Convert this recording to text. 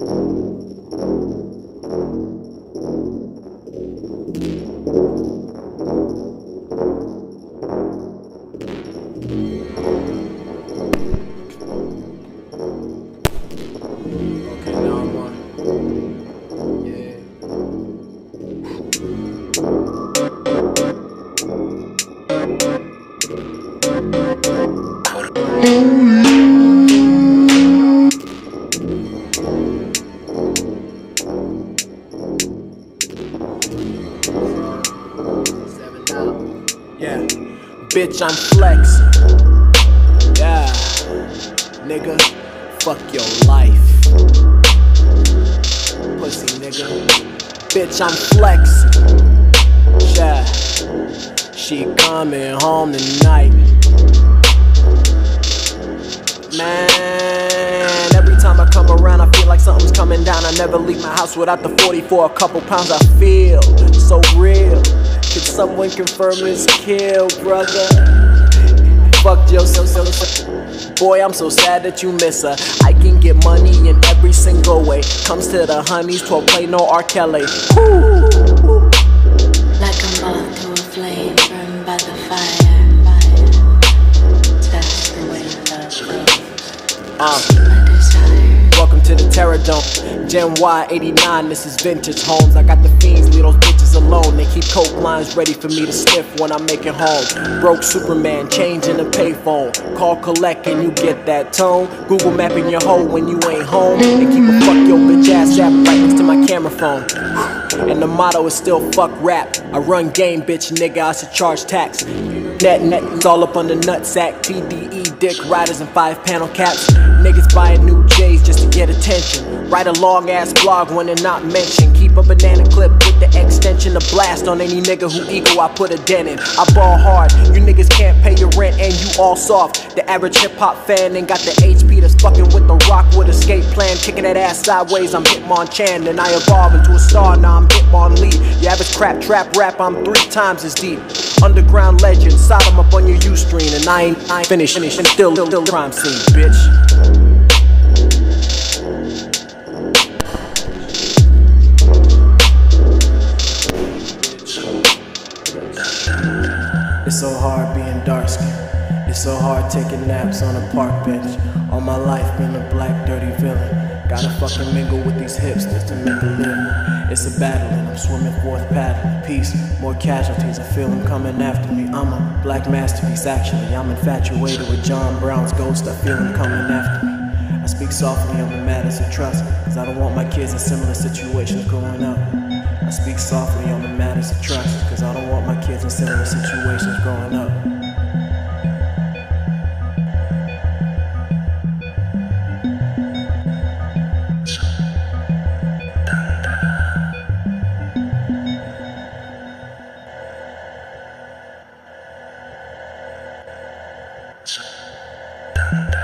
Okay, Yeah. Bitch, I'm flex. Yeah. Nigga, fuck your life. Pussy nigga. Bitch, I'm flex. Yeah. She coming home tonight. Man, every time I come around, I feel like something's coming down. I never leave my house without the 40 for a couple pounds. I feel so real. Could someone confirm this kill, brother? Fuck Joe, so, so, so. Boy, I'm so sad that you miss her. I can get money in every single way. Comes to the honeys, 12 play, no R. Kelly. Woo. Like a moth to a flame burned by the fire. That's the way love goes. Uh. Welcome to the Terror Dome. Gen Y 89, this is vintage homes. I got the fiends, leave those alone. They keep coke lines ready for me to sniff when I'm making home. Broke Superman, changing the payphone. Call collect and you get that tone. Google mapping your hoe when you ain't home. And keep a fuck your bitch ass app right next to my camera phone. And the motto is still fuck rap. I run game, bitch, nigga, I should charge tax. Net, net, it's all up on the nutsack. TDE, dick riders, and five panel caps. Niggas buying new J's just to get attention. Write a long ass blog when they're not mentioned. Keep a banana clip with the extension to blast on any nigga who ego I put a dent in. I ball hard, you niggas can't pay your rent and you all soft. The average hip hop fan ain't got the HP that's fucking with the rock with escape plan. Kicking that ass sideways, I'm Hitmonchan. Then I evolve into a star, now I'm Hitmonlee. Your average crap trap rap, I'm three times as deep. Underground legend, Sodom up on your Ustream, and I ain't, I ain't finished, finished, and still, still, still crime scene, bitch. It's so hard being dark skinned. It's so hard taking naps on a park bench. All my life been a black. Gotta fucking mingle with these hipsters to make a living. It's a battle and I'm swimming forth paddling. Peace, more casualties. I feel them coming after me. I'm a black masterpiece, actually. I'm infatuated with John Brown's ghost. I feel him coming after me. I speak softly on the matters of trust, cause I don't want my kids in similar situations growing up. I speak softly on the matters of trust, cause I Dun, dun.